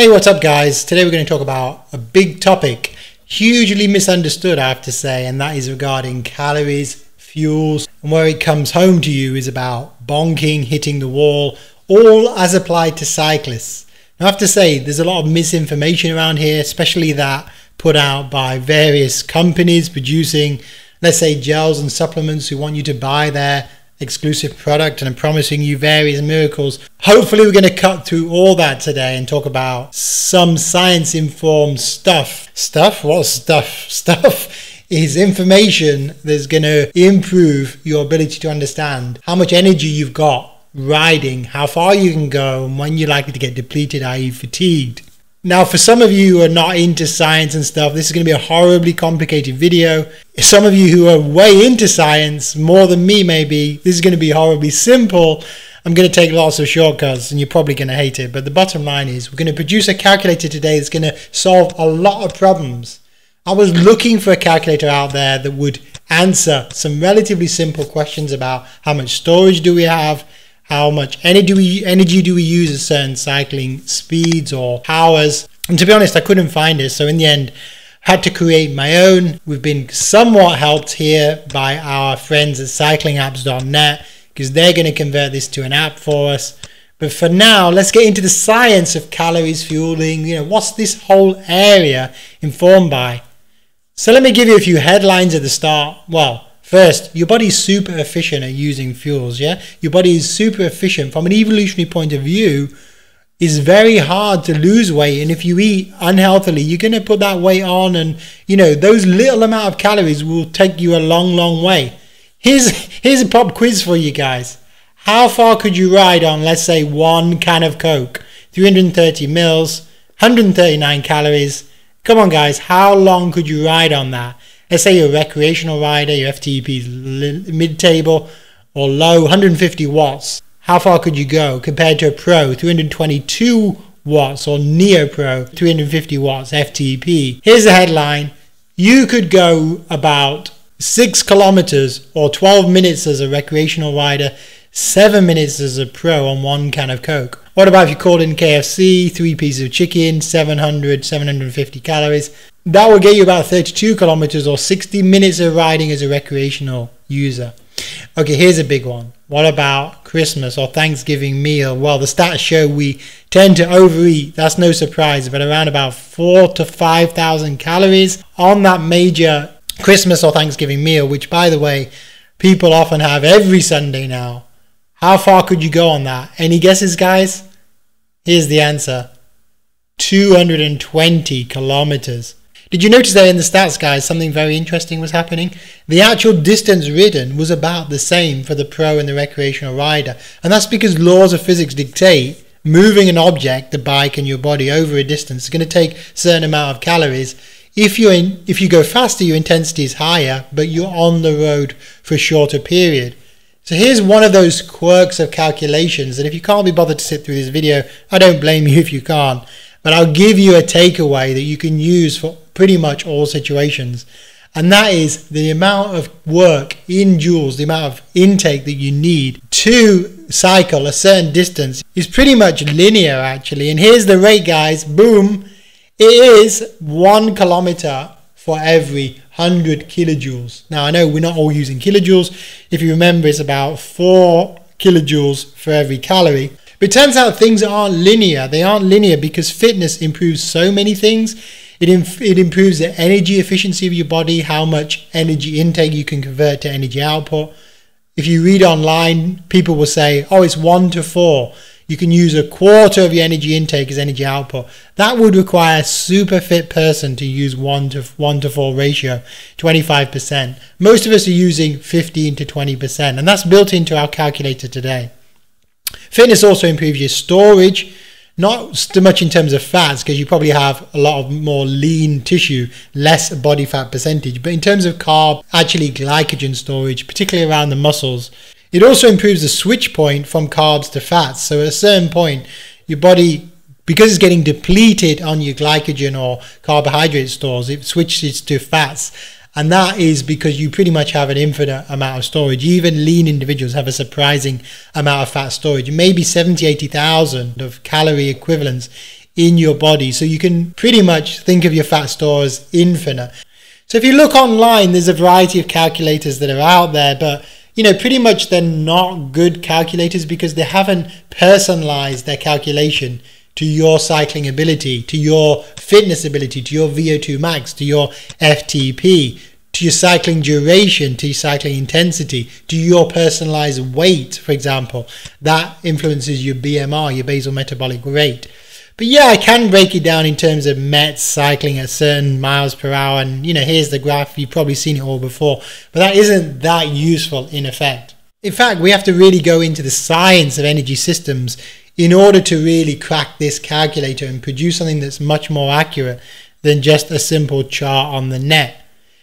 Hey, what's up, guys? Today we're going to talk about a big topic, hugely misunderstood, I have to say, and that is regarding calories, fuels, and where it comes home to you is about bonking, hitting the wall, all as applied to cyclists. Now, I have to say, there's a lot of misinformation around here, especially that put out by various companies producing, let's say, gels and supplements who want you to buy their exclusive product and I'm promising you various miracles. Hopefully, we're going to cut through all that today and talk about some science informed stuff. Stuff? What stuff? Stuff is information that's going to improve your ability to understand how much energy you've got riding, how far you can go, and when you're likely to get depleted, i.e., fatigued. Now, for some of you who are not into science and stuff, this is going to be a horribly complicated video. Some of you who are way into science, more than me maybe, this is going to be horribly simple. I'm going to take lots of shortcuts and you're probably going to hate it. But the bottom line is we're going to produce a calculator today that's going to solve a lot of problems. I was looking for a calculator out there that would answer some relatively simple questions about how much storage do we have, how much energy do we energy do we use at certain cycling speeds or hours. And to be honest, I couldn't find it, so in the end, had to create my own. We've been somewhat helped here by our friends at cyclingapps.net because they're going to convert this to an app for us. But for now, let's get into the science of calories, fueling. You know, what's this whole area informed by? So let me give you a few headlines at the start. Well, First, your body is super efficient at using fuels, yeah? Your body is super efficient from an evolutionary point of view. It's very hard to lose weight, and if you eat unhealthily, you're going to put that weight on, and you know those little amount of calories will take you a long, long way. Here's here's a pop quiz for you guys. How far could you ride on, let's say, one can of Coke? 330 mils, 139 calories. Come on, guys, how long could you ride on that? Let's say you're a recreational rider, your FTP is mid-table or low, 150 watts. How far could you go compared to a pro, 322 watts, or Neo Pro, 350 watts FTP? Here's the headline. You could go about 6 kilometers or 12 minutes as a recreational rider, 7 minutes as a pro on one can of Coke. What about if you called in KFC, 3 pieces of chicken, 700, 750 calories? That will get you about 32 kilometers or 60 minutes of riding as a recreational user. Okay, here's a big one. What about Christmas or Thanksgiving meal? Well, the stats show we tend to overeat. That's no surprise, but around about four to 5,000 calories on that major Christmas or Thanksgiving meal, which, by the way, people often have every Sunday now. How far could you go on that? Any guesses, guys? Here's the answer 220 kilometers. Did you notice there in the stats, guys, something very interesting was happening? The actual distance ridden was about the same for the pro and the recreational rider. And that's because laws of physics dictate moving an object, the bike and your body over a distance is going to take a certain amount of calories. If you in, if you go faster, your intensity is higher, but you're on the road for a shorter period. So here's one of those quirks of calculations that if you can't be bothered to sit through this video, I don't blame you if you can't. But I'll give you a takeaway that you can use for pretty much all situations. And that is the amount of work in joules, the amount of intake that you need to cycle a certain distance is pretty much linear actually. And here's the rate, guys. Boom. It is one kilometer for every 100 kilojoules. Now, I know we're not all using kilojoules. If you remember, it's about four kilojoules for every calorie. But it turns out things aren't linear. They aren't linear because fitness improves so many things. It, it improves the energy efficiency of your body, how much energy intake you can convert to energy output. If you read online, people will say, oh, it's one to four. You can use a quarter of your energy intake as energy output. That would require a super fit person to use one to one to four ratio, 25%. Most of us are using 15 to 20%, and that's built into our calculator today. Fitness also improves your storage, not so much in terms of fats, because you probably have a lot of more lean tissue, less body fat percentage, but in terms of carb, actually glycogen storage, particularly around the muscles. It also improves the switch point from carbs to fats. So at a certain point, your body, because it's getting depleted on your glycogen or carbohydrate stores, it switches to fats and that is because you pretty much have an infinite amount of storage. Even lean individuals have a surprising amount of fat storage, maybe 70, 80,000 of calorie equivalents in your body. So you can pretty much think of your fat store as infinite. So if you look online, there's a variety of calculators that are out there, but you know, pretty much they're not good calculators because they haven't personalized their calculation to your cycling ability, to your fitness ability, to your VO2 max, to your FTP, to your cycling duration, to your cycling intensity, to your personalized weight, for example. That influences your BMR, your basal metabolic rate. But yeah, I can break it down in terms of METs cycling at certain miles per hour. And, you know, here's the graph. You've probably seen it all before. But that isn't that useful in effect. In fact, we have to really go into the science of energy systems in order to really crack this calculator and produce something that's much more accurate than just a simple chart on the net.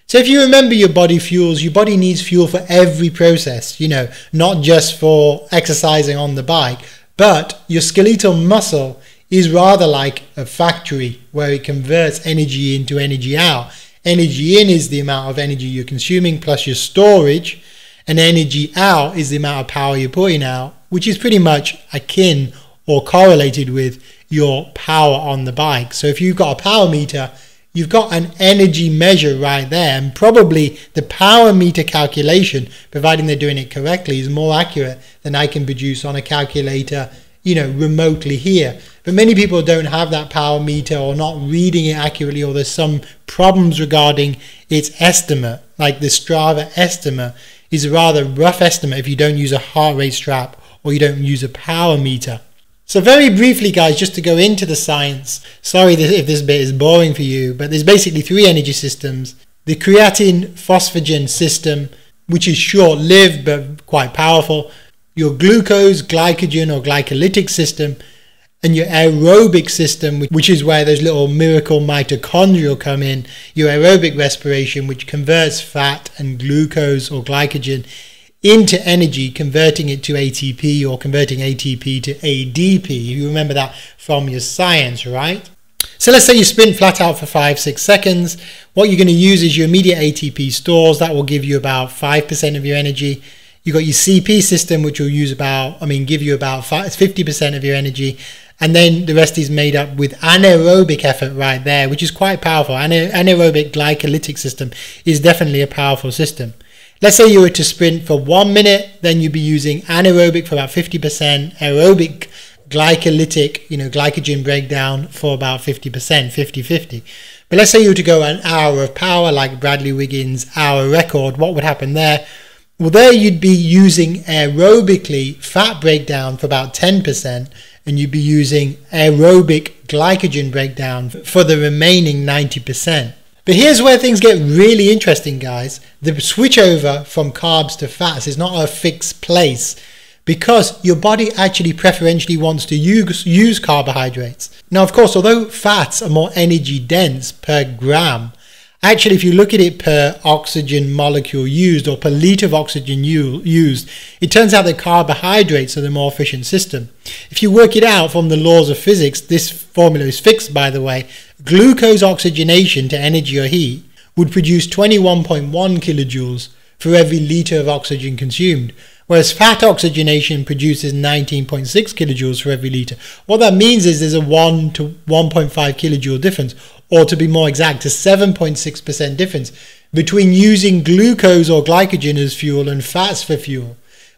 So if you remember your body fuels, your body needs fuel for every process, you know, not just for exercising on the bike, but your skeletal muscle is rather like a factory where it converts energy into energy out. Energy in is the amount of energy you're consuming plus your storage, and energy out is the amount of power you're putting out, which is pretty much akin or correlated with your power on the bike. So if you've got a power meter, you've got an energy measure right there, and probably the power meter calculation, providing they're doing it correctly, is more accurate than I can produce on a calculator you know, remotely here. But many people don't have that power meter or not reading it accurately, or there's some problems regarding its estimate. Like the Strava estimate is a rather rough estimate if you don't use a heart rate strap or you don't use a power meter. So very briefly, guys, just to go into the science. Sorry if this bit is boring for you, but there's basically three energy systems: the creatine phosphagen system, which is short-lived but quite powerful your glucose, glycogen, or glycolytic system, and your aerobic system, which is where those little miracle mitochondria come in, your aerobic respiration, which converts fat and glucose or glycogen into energy, converting it to ATP or converting ATP to ADP. You remember that from your science, right? So let's say you sprint flat out for five, six seconds. What you're going to use is your immediate ATP stores. That will give you about 5% of your energy. You've got your CP system, which will use about, I mean, give you about 50% of your energy. And then the rest is made up with anaerobic effort right there, which is quite powerful. Ana- anaerobic glycolytic system is definitely a powerful system. Let's say you were to sprint for one minute, then you'd be using anaerobic for about 50%, aerobic glycolytic, you know, glycogen breakdown for about 50%, 50 50. But let's say you were to go an hour of power, like Bradley Wiggins' hour record, what would happen there? Well, there you'd be using aerobically fat breakdown for about 10%, and you'd be using aerobic glycogen breakdown for the remaining 90%. But here's where things get really interesting, guys. The switch over from carbs to fats is not a fixed place because your body actually preferentially wants to use, use carbohydrates. Now, of course, although fats are more energy dense per gram, Actually, if you look at it per oxygen molecule used or per liter of oxygen used, it turns out that carbohydrates are the more efficient system. If you work it out from the laws of physics, this formula is fixed by the way, glucose oxygenation to energy or heat would produce 21.1 kilojoules for every liter of oxygen consumed, whereas fat oxygenation produces 19.6 kilojoules for every liter. What that means is there's a 1 to 1.5 kilojoule difference, or to be more exact, a 7.6% difference between using glucose or glycogen as fuel and fats for fuel.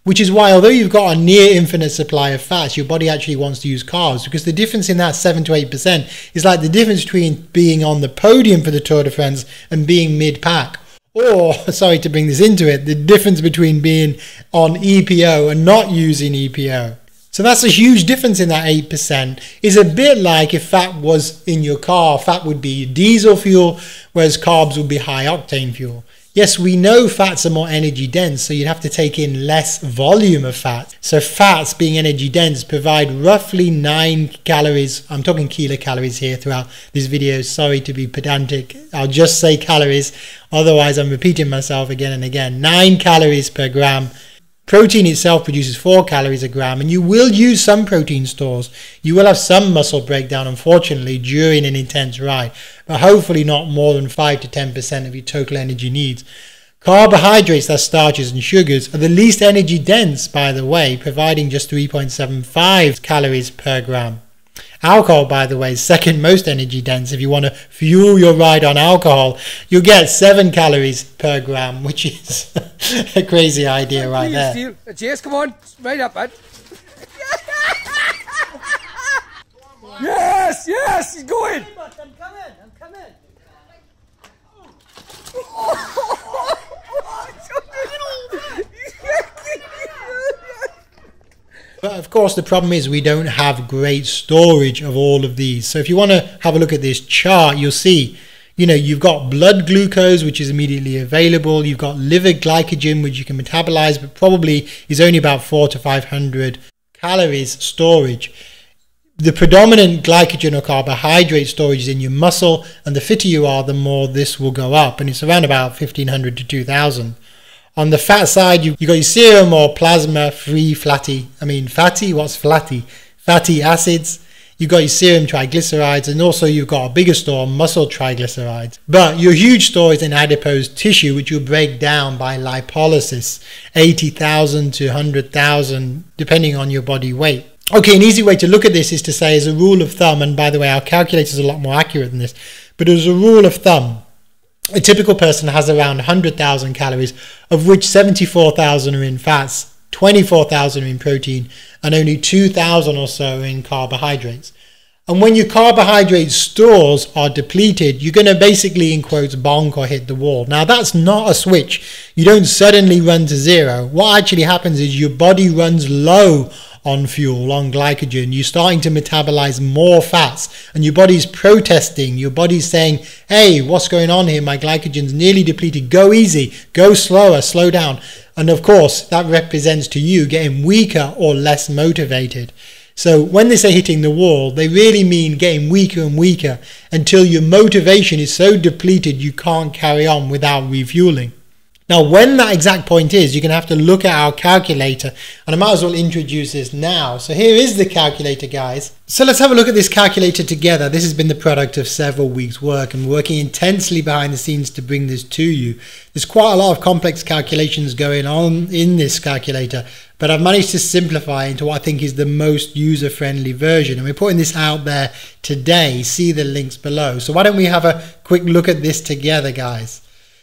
Which is why, although you've got a near infinite supply of fats, your body actually wants to use carbs because the difference in that 7 to 8% is like the difference between being on the podium for the Tour de France and being mid pack. Or, sorry to bring this into it, the difference between being on EPO and not using EPO. So that's a huge difference in that 8%. Is a bit like if fat was in your car, fat would be diesel fuel, whereas carbs would be high octane fuel. Yes, we know fats are more energy dense, so you'd have to take in less volume of fat. So fats being energy dense provide roughly 9 calories. I'm talking kilocalories here throughout this video. Sorry to be pedantic. I'll just say calories. Otherwise, I'm repeating myself again and again. 9 calories per gram Protein itself produces 4 calories a gram, and you will use some protein stores. You will have some muscle breakdown, unfortunately, during an intense ride, but hopefully not more than 5 to 10% of your total energy needs. Carbohydrates, that's starches and sugars, are the least energy dense, by the way, providing just 3.75 calories per gram. Alcohol, by the way, is second most energy dense. If you want to fuel your ride on alcohol, you'll get seven calories per gram, which is a crazy idea right there. Cheers, come on, right up, bud. yes, yes, he's going. I'm coming, I'm coming. But of course, the problem is we don't have great storage of all of these. So if you want to have a look at this chart, you'll see, you know, you've got blood glucose, which is immediately available. You've got liver glycogen, which you can metabolize, but probably is only about four to 500 calories storage. The predominant glycogen or carbohydrate storage is in your muscle, and the fitter you are, the more this will go up. And it's around about 1500 to 2000. On the fat side, you, you got your serum or plasma free fatty, I mean fatty, what's fatty? Fatty acids. You've got your serum triglycerides and also you've got a bigger store, muscle triglycerides. But your huge store is in adipose tissue, which you break down by lipolysis, 80,000 to 100,000, depending on your body weight. Okay, an easy way to look at this is to say as a rule of thumb, and by the way, our calculator is a lot more accurate than this, but as a rule of thumb, a typical person has around 100,000 calories, of which 74,000 are in fats, 24,000 are in protein, and only 2,000 or so in carbohydrates. And when your carbohydrate stores are depleted, you're going to basically, in quotes, bonk or hit the wall. Now, that's not a switch. You don't suddenly run to zero. What actually happens is your body runs low on fuel, on glycogen. You're starting to metabolize more fats, and your body's protesting. Your body's saying, Hey, what's going on here? My glycogen's nearly depleted. Go easy, go slower, slow down. And of course, that represents to you getting weaker or less motivated. So when they say hitting the wall, they really mean getting weaker and weaker until your motivation is so depleted you can't carry on without refueling. Now, when that exact point is, you're going to have to look at our calculator, and I might as well introduce this now. So here is the calculator, guys. So let's have a look at this calculator together. This has been the product of several weeks' work and working intensely behind the scenes to bring this to you. There's quite a lot of complex calculations going on in this calculator, but I've managed to simplify into what I think is the most user-friendly version. And we're putting this out there today. See the links below. So why don't we have a quick look at this together, guys?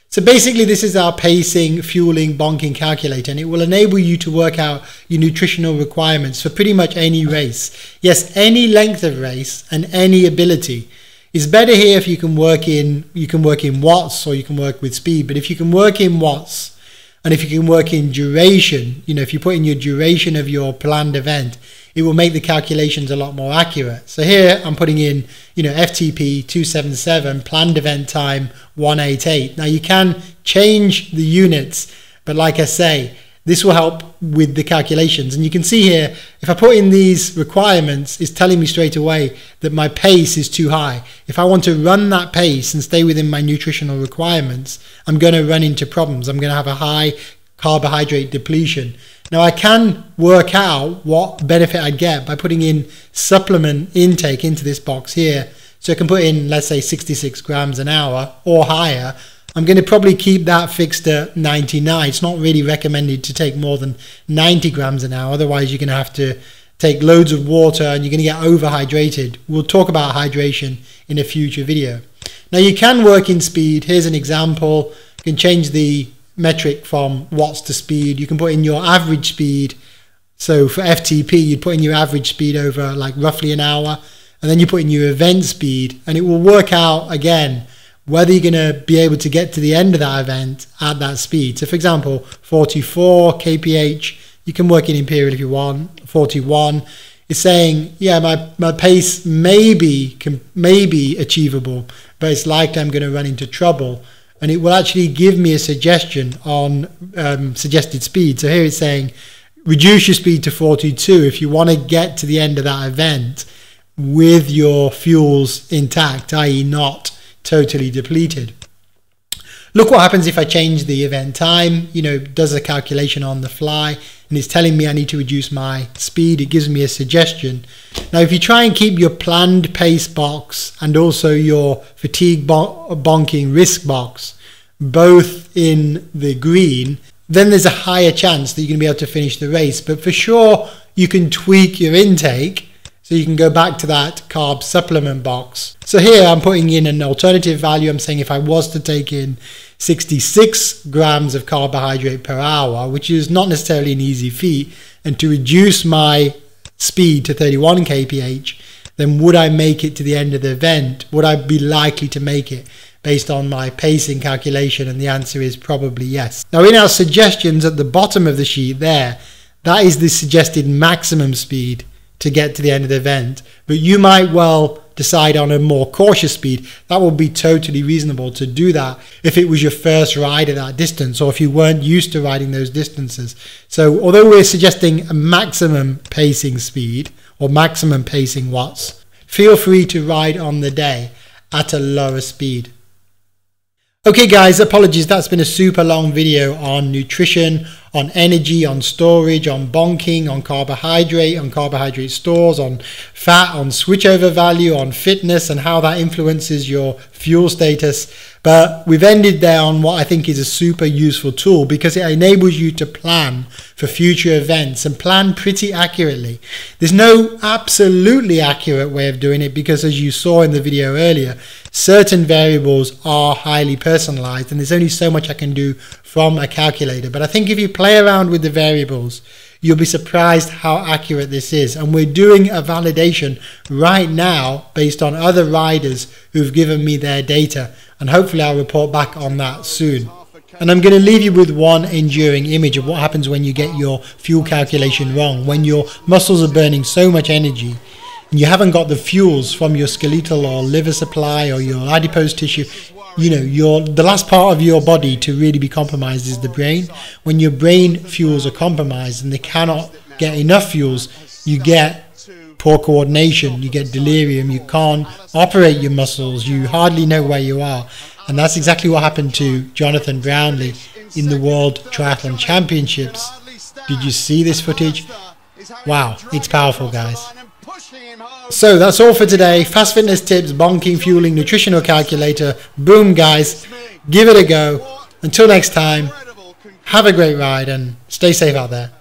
So basically this is our pacing, fueling, bonking calculator and it will enable you to work out your nutritional requirements for pretty much any race. Yes, any length of race and any ability. It's better here if you can work in you can work in watts or you can work with speed, but if you can work in watts and if you can work in duration, you know, if you put in your duration of your planned event, it will make the calculations a lot more accurate. So here I'm putting in, you know, FTP 277, planned event time 188. Now you can change the units, but like I say, this will help with the calculations. And you can see here, if I put in these requirements, it's telling me straight away that my pace is too high. If I want to run that pace and stay within my nutritional requirements, I'm going to run into problems. I'm going to have a high carbohydrate depletion. Now I can work out what benefit I'd get by putting in supplement intake into this box here. So I can put in, let's say 66 grams an hour or higher. I'm going to probably keep that fixed at 99. It's not really recommended to take more than 90 grams an hour. Otherwise you're going to have to take loads of water and you're going to get overhydrated. We'll talk about hydration in a future video. Now you can work in speed. Here's an example. You can change the metric from watts to speed. You can put in your average speed. So for FTP, you'd put in your average speed over like roughly an hour, and then you put in your event speed, and it will work out again whether you're going to be able to get to the end of that event at that speed. So for example, 44 kph, you can work in imperial if you want. 41 is saying, yeah, my, my pace may be, can, may be achievable, but it's likely I'm going to run into trouble and it will actually give me a suggestion on um, suggested speed. So here it's saying reduce your speed to 42 if you want to get to the end of that event with your fuels intact, i.e., not totally depleted. Look what happens if I change the event time, you know, does a calculation on the fly and it's telling me I need to reduce my speed. It gives me a suggestion. Now, if you try and keep your planned pace box and also your fatigue bonking risk box both in the green, then there's a higher chance that you're going to be able to finish the race. But for sure, you can tweak your intake So you can go back to that carb supplement box. So here I'm putting in an alternative value. I'm saying if I was to take in 66 grams of carbohydrate per hour, which is not necessarily an easy feat, and to reduce my speed to 31 kph, then would I make it to the end of the event? Would I be likely to make it based on my pacing calculation? And the answer is probably yes. Now, in our suggestions at the bottom of the sheet there, that is the suggested maximum speed to get to the end of the event. But you might well decide on a more cautious speed. That would be totally reasonable to do that if it was your first ride at that distance or if you weren't used to riding those distances. So, although we're suggesting a maximum pacing speed or maximum pacing watts, feel free to ride on the day at a lower speed. Okay guys, apologies, that's been a super long video on nutrition, on energy, on storage, on bonking, on carbohydrate, on carbohydrate stores, on fat, on switchover value, on fitness and how that influences your fuel status. But we've ended there on what I think is a super useful tool because it enables you to plan for future events and plan pretty accurately. There's no absolutely accurate way of doing it because as you saw in the video earlier, certain variables are highly personalized and there's only so much I can do from a calculator. But I think if you play around with the variables, you'll be surprised how accurate this is. And we're doing a validation right now based on other riders who've given me their data. And hopefully I'll report back on that soon. And I'm going to leave you with one enduring image of what happens when you get your fuel calculation wrong, when your muscles are burning so much energy and you haven't got the fuels from your skeletal or liver supply or your adipose tissue you know your the last part of your body to really be compromised is the brain. When your brain fuels are compromised and they cannot get enough fuels you get poor coordination you get delirium you can't operate your muscles you hardly know where you are. And that's exactly what happened to Jonathan Brownlee in the World Triathlon Championships. Did you see this footage? Wow it's powerful guys so that's all for today. Fast fitness tips, bonking, fueling, nutritional calculator. Boom, guys. Give it a go. Until next time, have a great ride and stay safe out there.